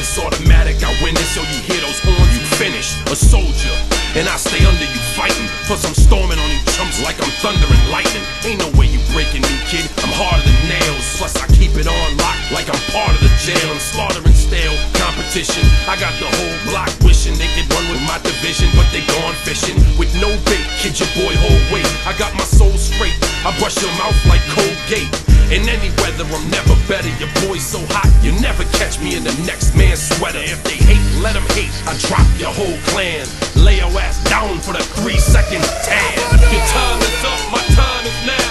it's automatic. I win this, so you hear those horns, you finish. A soldier, and I stay under you fighting. Plus I'm storming on you chumps like I'm thunder and lightning. Ain't no way you breaking me, kid. I'm harder than nails. Plus I keep it on lock like I'm part of the jail. I'm slaughtering stale competition. I got the whole block wishing they could run with my division, but they gone fishing with no bait. Kid your boy whole weight. I got my soul straight. I brush your mouth like Colgate. In any weather, I'm never better. Your boy's so hot, you never catch me in the next man's sweater. If they hate, let them hate. I drop your whole clan. Lay your ass down for the three second tan. Your time is up, my time is now.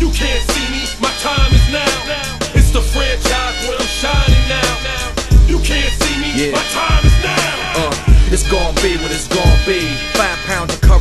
You can't see me, my time is now. It's the franchise where I'm shining now. You can't see me, Yeah. my time is now. Uh, it's gon' be what it's gon' be.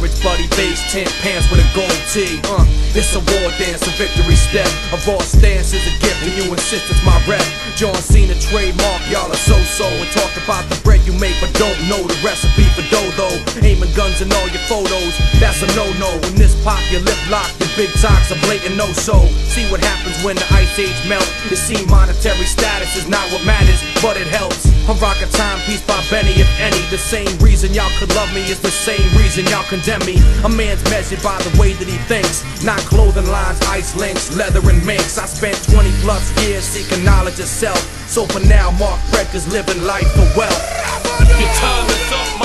Courage, buddy base, ten pants with a gold tee. Uh, it's a war dance, a victory step. A raw stance is a gift, and you insist it's my rep. John Cena trademark, y'all are so-so. And talk about the bread you make, but don't know the recipe for dodo. Aiming guns in all your photos, that's a no-no. When this pop, your lip lock, your big talks a blatant no-so. See what happens when the ice age melt. You see, monetary status is not what matters, but it helps. I'm rocking timepiece by Benny, if any. The same reason y'all could love me is the same reason y'all condemn me. A man's measured by the way that he thinks, not clothing lines, ice links, leather and minks. I spent 20 plus years seeking knowledge of self. So for now, Mark is living life for wealth. Your time is up,